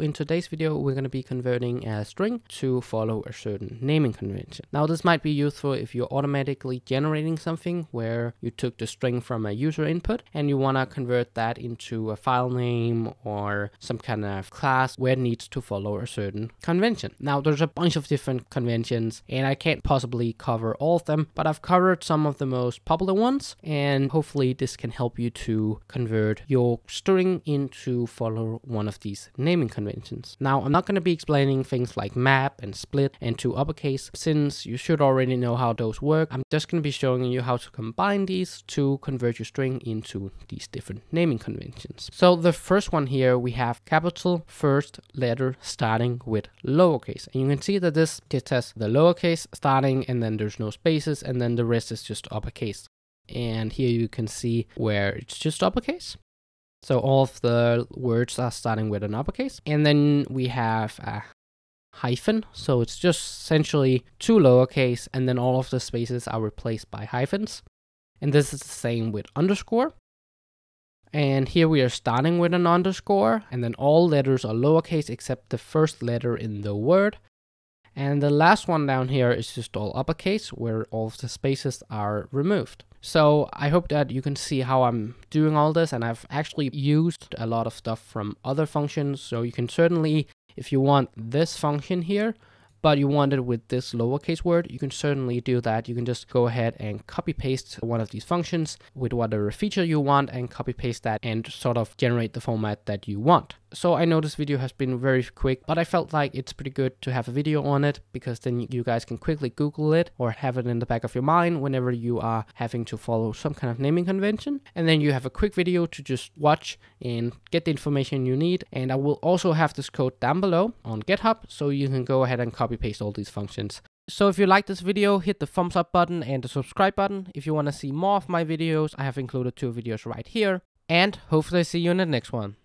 In today's video, we're going to be converting a string to follow a certain naming convention. Now, this might be useful if you're automatically generating something where you took the string from a user input and you want to convert that into a file name or some kind of class where it needs to follow a certain convention. Now, there's a bunch of different conventions and I can't possibly cover all of them, but I've covered some of the most popular ones and hopefully this can help you to convert your string into follow one of these naming conventions conventions. Now, I'm not going to be explaining things like map and split and to uppercase, since you should already know how those work. I'm just going to be showing you how to combine these to convert your string into these different naming conventions. So the first one here, we have capital first letter starting with lowercase. And you can see that this just has the lowercase starting and then there's no spaces and then the rest is just uppercase. And here you can see where it's just uppercase. So all of the words are starting with an uppercase. And then we have a hyphen. So it's just essentially two lowercase and then all of the spaces are replaced by hyphens. And this is the same with underscore. And here we are starting with an underscore and then all letters are lowercase except the first letter in the word. And the last one down here is just all uppercase where all of the spaces are removed. So I hope that you can see how I'm doing all this and I've actually used a lot of stuff from other functions. So you can certainly, if you want this function here, but you want it with this lowercase word, you can certainly do that. You can just go ahead and copy paste one of these functions with whatever feature you want and copy paste that and sort of generate the format that you want. So I know this video has been very quick, but I felt like it's pretty good to have a video on it because then you guys can quickly Google it or have it in the back of your mind whenever you are having to follow some kind of naming convention. And then you have a quick video to just watch and get the information you need. And I will also have this code down below on GitHub so you can go ahead and copy paste all these functions. So if you like this video, hit the thumbs up button and the subscribe button. If you want to see more of my videos, I have included two videos right here. And hopefully see you in the next one.